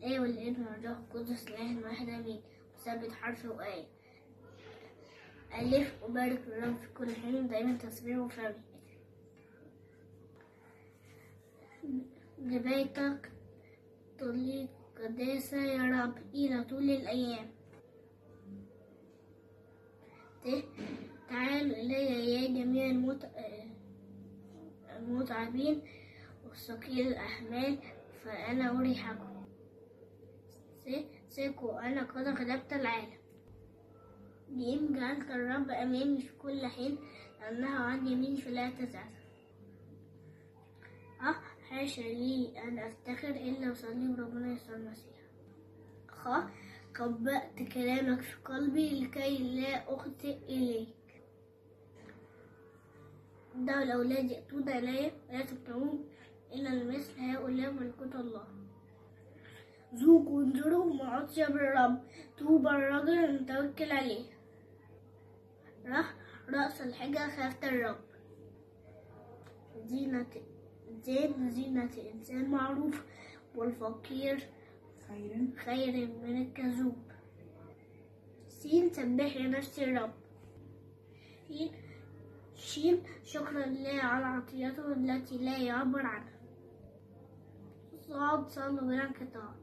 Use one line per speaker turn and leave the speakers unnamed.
الآية والابن والروح القدس الإله الواحد آمين مثبت حرف وآية ألف أبارك الرب في كل حين دائما تسبيح وفمي لبيتك طلي قداسة يا رب إلى طول الأيام. تعالوا إلي يا جميع المت... المتعبين وثقيل الأحمال فأنا أريحكم. س- ثقوا أنا قد غلبت العالم. جيم جعلت الرب أمامي في كل حين لأنها عن يميني فلا تزعزع أه حاشا لي أن أفتخر إلا وصلي ربنا يسوع المسيح. خ قبأت كلامك في قلبي لكي لا أخطئ إليك. دعوا الأولاد يأتون إلي ولا تبتعون إلى المثل هؤلاء ملكوت الله. ذوقوا وانظروا ما أطيب الرب طوبى الرجل المتوكل عليه. رح رأس الحجة خافت الرب. زينة زين زينة إنسان معروف والفقير خير. من الكذوب. سين سبح لنفس الرب. شين شين شكرا لله على عطيته التي لا يعبر عنها. صاد صلوا بلا انقطاع